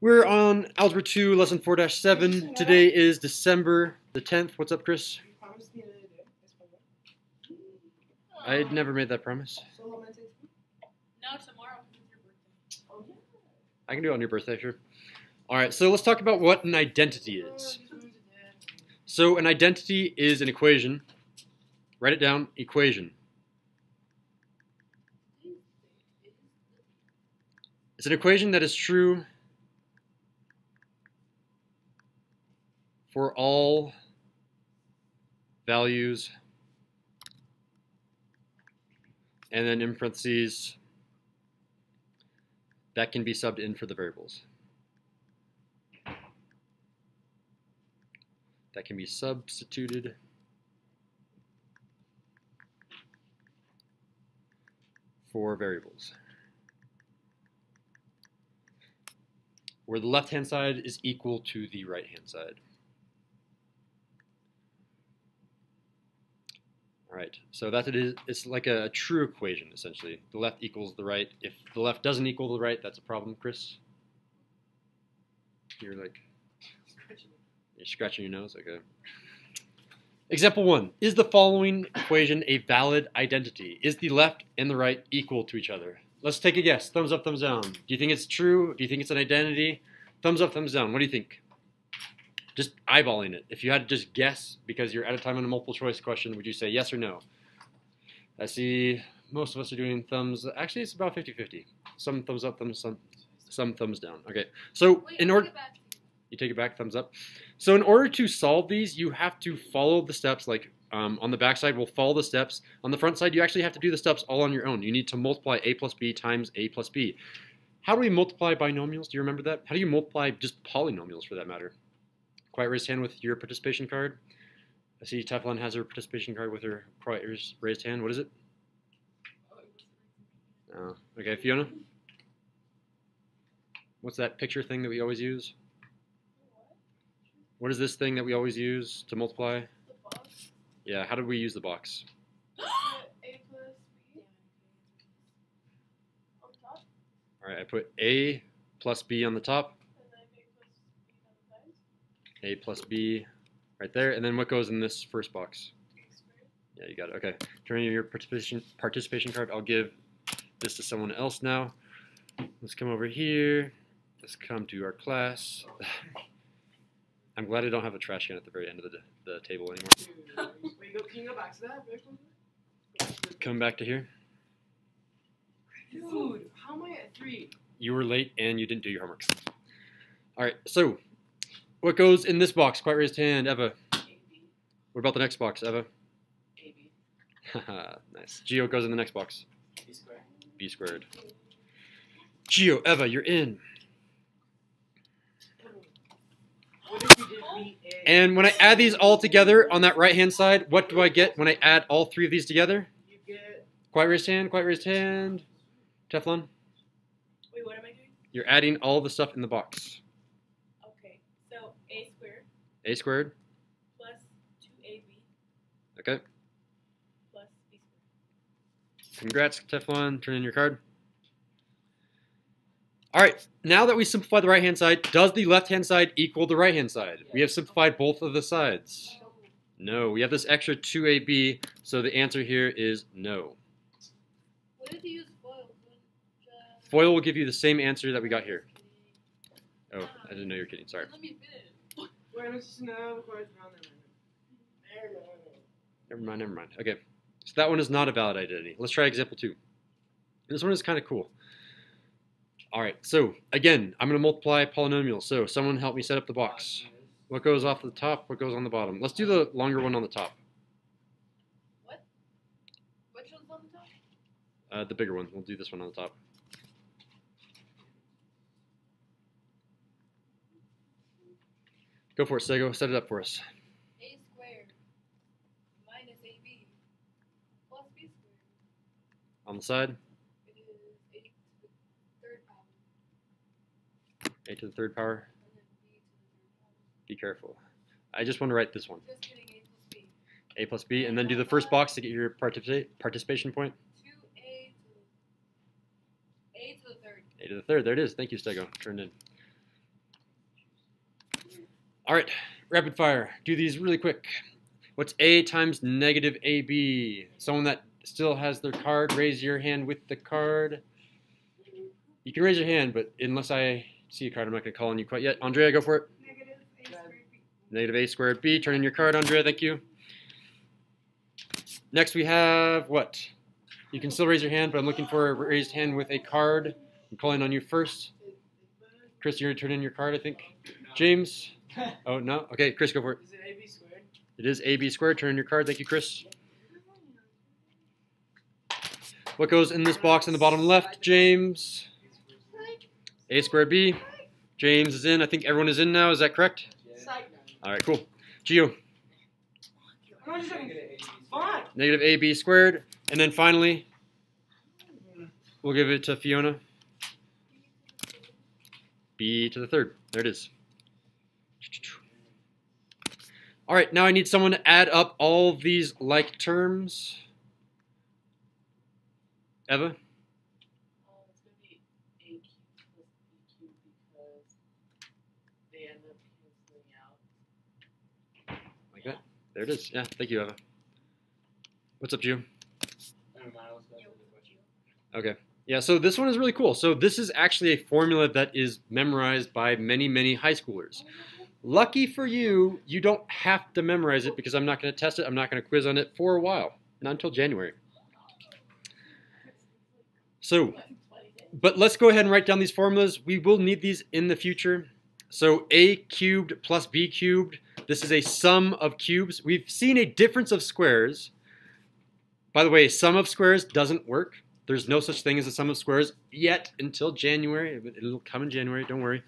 We're on Algebra 2, Lesson 4-7. Today is December the 10th. What's up, Chris? You promised the other I had never made that promise. No, tomorrow is your birthday. Oh, yeah. I can do it on your birthday, sure. All right, so let's talk about what an identity is. So an identity is an equation. Write it down, equation. It's an equation that is true for all values and then in parentheses that can be subbed in for the variables. That can be substituted for variables. Where the left-hand side is equal to the right-hand side. Right, so that it is, it's like a true equation, essentially. The left equals the right. If the left doesn't equal the right, that's a problem, Chris. You're like, you're scratching your nose? Okay. Example one, is the following equation a valid identity? Is the left and the right equal to each other? Let's take a guess. Thumbs up, thumbs down. Do you think it's true? Do you think it's an identity? Thumbs up, thumbs down. What do you think? Just eyeballing it. If you had to just guess because you're out of time on a multiple choice question, would you say yes or no? I see most of us are doing thumbs. Actually, it's about 50-50. Some thumbs up, thumbs some, some thumbs down. Okay. So Wait, in order, get back to you. you take it back, thumbs up. So in order to solve these, you have to follow the steps. Like um, on the back side, we'll follow the steps. On the front side, you actually have to do the steps all on your own. You need to multiply a plus b times a plus b. How do we multiply binomials? Do you remember that? How do you multiply just polynomials for that matter? Quiet raised hand with your participation card. I see Teflon has her participation card with her quiet raised- hand. What is it? Oh, okay, Fiona. What's that picture thing that we always use? What is this thing that we always use to multiply? Yeah, how did we use the box? A plus B. On top, All right, I put A plus B on the top, and then A plus B on the sides. A plus B right there, and then what goes in this first box? Yeah, you got it. Okay, turn in your participation participation card. I'll give this to someone else now. Let's come over here. Let's come to our class. I'm glad I don't have a trash can at the very end of the, the table anymore. Can you go back to that? Come back to here. Dude, how am I at three? You were late and you didn't do your homework. All right, so what goes in this box? Quite raised hand, Eva. What about the next box, Eva? Haha, nice. Geo goes in the next box. B squared. B squared. Geo, Eva, you're in. What if you did B A? And when I add these all together on that right hand side, what do I get when I add all three of these together? You get. Quiet raised hand, quiet raised hand. Teflon, Wait, what am I doing? you're adding all the stuff in the box. Okay, so A squared A squared, plus 2AB okay. plus B squared. Congrats, Teflon. Turn in your card. All right, now that we simplified the right-hand side, does the left-hand side equal the right-hand side? We have simplified both of the sides. No, we have this extra 2ab, so the answer here is no. What did you use foil? FOIL will give you the same answer that we got here. Oh, I didn't know you were kidding. Sorry. Never mind, never mind. Okay, so that one is not a valid identity. Let's try example two. This one is kind of cool. All right, so again, I'm going to multiply polynomials. So someone help me set up the box. What goes off the top? What goes on the bottom? Let's do the longer one on the top. What? Which one's on the top? Uh, the bigger one. We'll do this one on the top. Go for it, Sego. Set it up for us. A squared minus AB plus B squared. On the side, It is A to the third power A to the third power. and then B to the third power. Be careful. I just want to write this one. Just kidding, A plus B. A plus B, and then do the first box to get your participa- participation point. 2A to A to the third. A to the third. There it is. Thank you, Stego. Turned in. All right, rapid fire. Do these really quick. What's A times negative AB? Someone that still has their card, raise your hand with the card. You can raise your hand, but unless I see a card, I'm not going to call on you quite yet. Andrea, go for it. Negative A squared B. Turn in your card, Andrea. Thank you. Next, we have what? You can still raise your hand, but I'm looking for a raised hand with a card. I'm calling on you first. Chris, you're going to turn in your card, I think. James? Oh, no? Okay, Chris, go for it. Is it AB squared? It is AB squared. Turn in your card. Thank you, Chris. What goes in this box in the bottom left, James? A squared B. James is in. I think everyone is in now. Is that correct? All right, cool. Geo, I'm not just having fun. negative AB squared. And then finally, we'll give it to Fiona. B to the third. There it is. All right, now I need someone to add up all these like terms. Eva? It's gonna be A cubed plus B cubed because they end up canceling out. Like that? There it is. Yeah, thank you, Eva. What's up, Gio? Okay. Yeah, so this one is really cool. So this is actually a formula that is memorized by many, many high schoolers. Lucky for you, you don't have to memorize it because I'm not going to test it. I'm not going to quiz on it for a while, not until January. So, but let's go ahead and write down these formulas. We will need these in the future. So a cubed plus b cubed, this is a sum of cubes. We've seen a difference of squares. By the way, sum of squares doesn't work. There's no such thing as a sum of squares yet until January. It'll come in January, don't worry.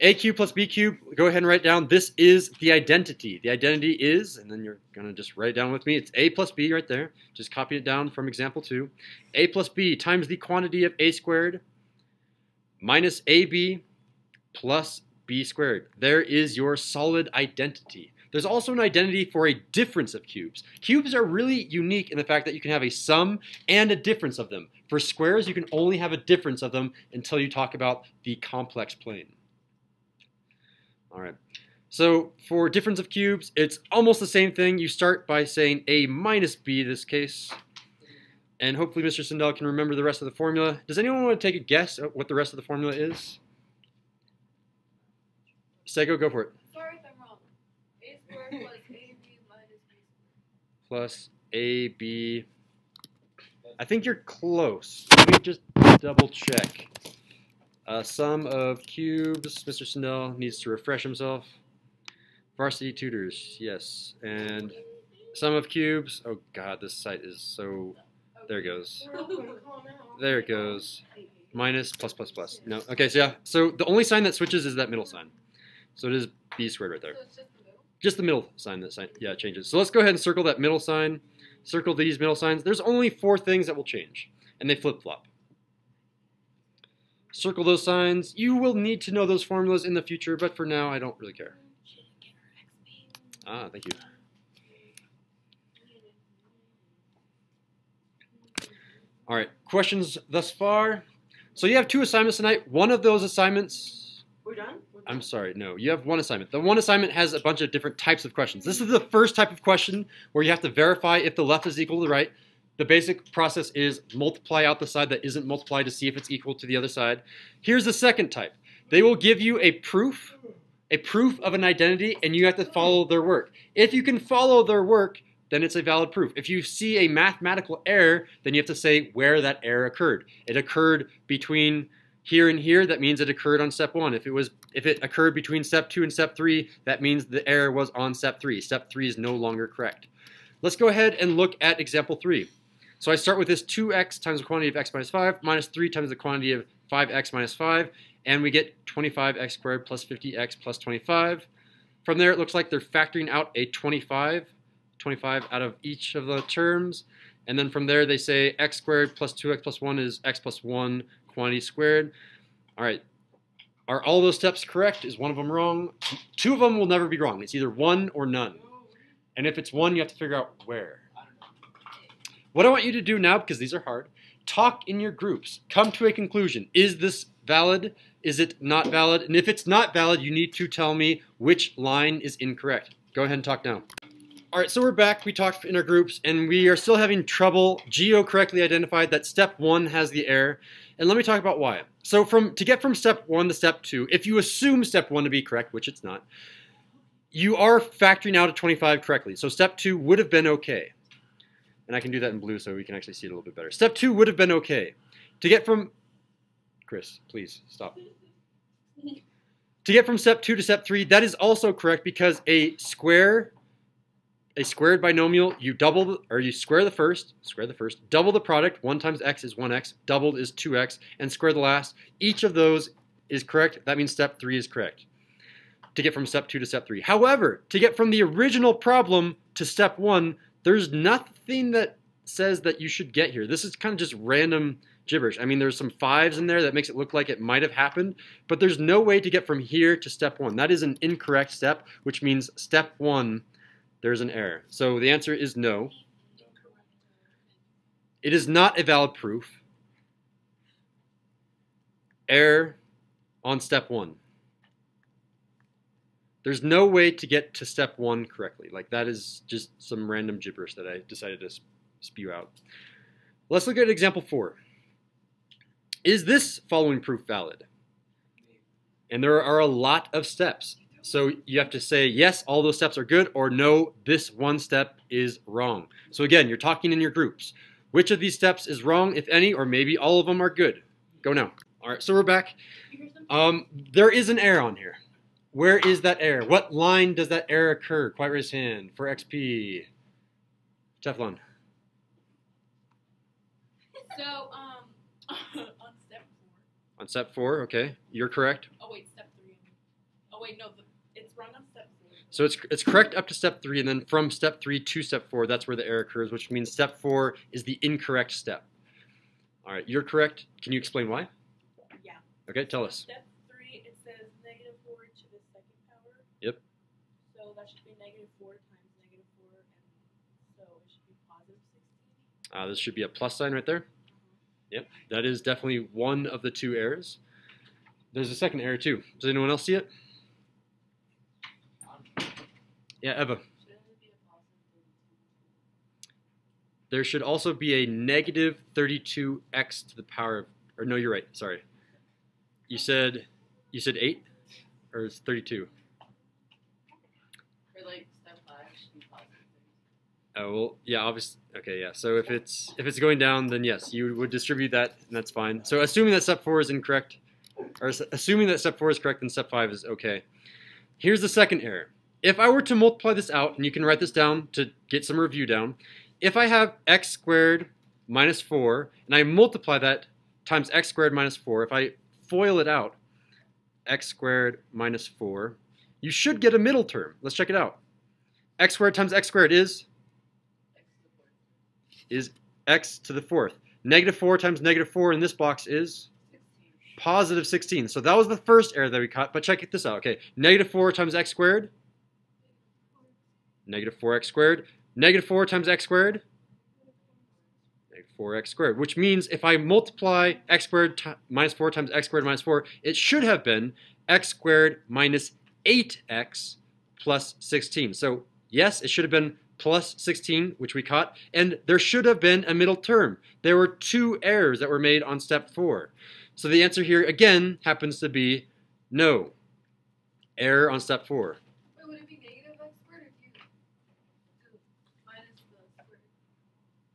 A cubed plus b cubed, go ahead and write down. This is the identity. The identity is, and then you're going to just write down with me. It's a plus b right there. Just copy it down from example 2. a plus b times the quantity of a squared minus ab plus b squared. There is your solid identity. There's also an identity for a difference of cubes. Cubes are really unique in the fact that you can have a sum and a difference of them. For squares, you can only have a difference of them until you talk about the complex plane. All right. So for difference of cubes, it's almost the same thing. You start by saying a minus b in this case. And hopefully Mr. Sindel can remember the rest of the formula. Does anyone want to take a guess at what the rest of the formula is? Sego, go for it. Sorry if I'm wrong. A squared plus AB minus B squared. Plus AB. I think you're close. Let me just double check. Uh, sum of cubes. Mr. Sindel needs to refresh himself. Varsity tutors, yes. And sum of cubes. Oh god, this site is so. There it goes. There it goes. Minus plus plus plus. No. Okay, so yeah. So the only sign that switches is that middle sign. So it is b squared right there. So it's just the middle. Just the middle sign that sign, yeah, changes. So let's go ahead and circle that middle sign. Circle these middle signs. There's only four things that will change, and they flip-flop. Circle those signs. You will need to know those formulas in the future, but for now, I don't really care. Ah, thank you. All right, questions thus far? So you have two assignments tonight. One of those assignments We're done? I'm sorry, no. You have one assignment. The one assignment has a bunch of different types of questions. This is the first type of question where you have to verify if the left is equal to the right. The basic process is multiply out the side that isn't multiplied to see if it's equal to the other side. Here's the second type. They will give you a proof, a proof of an identity, and you have to follow their work. If you can follow their work, then it's a valid proof. If you see a mathematical error, then you have to say where that error occurred. It occurred between here and here, that means it occurred on step one. If it was if it occurred between step two and step three, that means the error was on step three. Step three is no longer correct. Let's go ahead and look at example three. So I start with this 2x times the quantity of x minus 5 minus 3 times the quantity of 5x minus 5, and we get 25x squared plus 50x plus 25. From there, it looks like they're factoring out a 25, 25 out of each of the terms. And then from there, they say x squared plus 2x plus 1 is x plus 1 quantity squared. All right. Are all those steps correct? Is one of them wrong? Two of them will never be wrong. It's either one or none. And if it's one, you have to figure out where. What I want you to do now, because these are hard, talk in your groups. Come to a conclusion. Is this valid? Is it not valid? And if it's not valid, you need to tell me which line is incorrect. Go ahead and talk now. All right, so we're back. We talked in our groups, and we are still having trouble. Geo correctly identified that step one has the error. And let me talk about why. So from to get from step one to step two, if you assume step one to be correct, which it's not, you are factoring out a 25 correctly. So step two would have been okay. And I can do that in blue so we can actually see it a little bit better. Step two would have been okay. To get from, Chris, please stop. To get from step two to step three, that is also correct because a square, a squared binomial, you double, or you square the first, square the first, double the product, one times x is 1x, doubled is 2x, and square the last. Each of those is correct. That means step three is correct to get from step two to step three. However, to get from the original problem to step one, there's nothing that says that you should get here. This is kind of just random gibberish. I mean, there's some fives in there that makes it look like it might have happened, but there's no way to get from here to step one. That is an incorrect step, which means step one, there's an error. So the answer is no. It is not a valid proof. Error on step one. There's no way to get to step one correctly. Like that is just some random gibberish that I decided to spew out. Let's look at example four. Is this following proof valid? And there are a lot of steps. So you have to say, yes, all those steps are good, or no, this one step is wrong. So again, you're talking in your groups. Which of these steps is wrong, if any, or maybe all of them are good? Go now. All right, so we're back. Um, there is an error on here. Where is that error? What line does that error occur? Quite raise hand for XP. Teflon. So, um, on step four. On step four, okay. You're correct. Oh wait, step three. Oh wait, no, the, it's wrong on step three. So it's, it's correct up to step three, and then from step three to step four, that's where the error occurs, which means step four is the incorrect step. All right, you're correct. Can you explain why? Yeah. Okay, tell us. Step three, it says negative four to the second power. Yep. So that should be negative four times negative four, and so it should be positive sixteen. Uh, this should be a plus sign right there. Yep, that is definitely one of the two errors. There's a second error too. Does anyone else see it? Yeah, Eva. Shouldn't it be a positive 32? There should also be a negative 32x to the power of, or no, you're right. Sorry. You said, you said eight, or it's 32. Or like step five should be positive 32. Oh well, yeah, obviously. Okay, yeah. So if it's if it's going down, then yes, you would distribute that, and that's fine. So assuming that step four is incorrect, or assuming that step four is correct, then step five is okay. Here's the second error. If I were to multiply this out, and you can write this down to get some review down, if I have x squared minus four, and I multiply that times x squared minus four, if I FOIL it out, x squared minus four, you should get a middle term. Let's check it out. x squared times x squared is is x to the fourth. Negative 4 times negative 4 in this box is positive 16. So that was the first error that we caught, but check this out. Okay, negative 4 times x squared, negative 4x squared. Negative 4 times x squared, negative 4x squared, which means if I multiply x squared minus 4 times x squared minus 4, it should have been x squared minus 8x plus 16. So yes, it should have been plus 16, which we caught, and there should have been a middle term. There were two errors that were made on step 4. So the answer here, again, happens to be no. Error on step 4. Wait, would it be negative x squared if you do minus the square?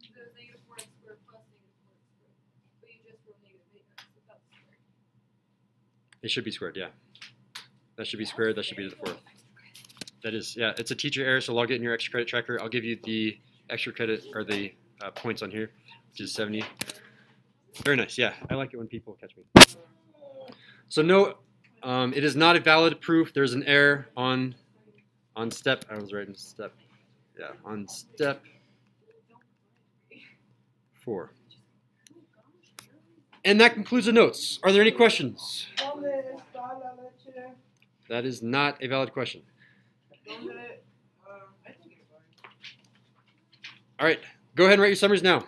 Because negative four x squared plus negative four x squared. But you just wrote negative eight x without the square. It should be squared, yeah. That should be squared, that should be to the fourth. That is, yeah, it's a teacher error, so log it in your extra credit tracker. I'll give you the extra credit, or the uh, points on here, which is 70. Very nice, yeah. I like it when people catch me. So no, um, it is not a valid proof. There's an error on on step, I was writing step, yeah, on step four. And that concludes the notes. Are there any questions? That is not a valid question. All right, go ahead and write your summaries now.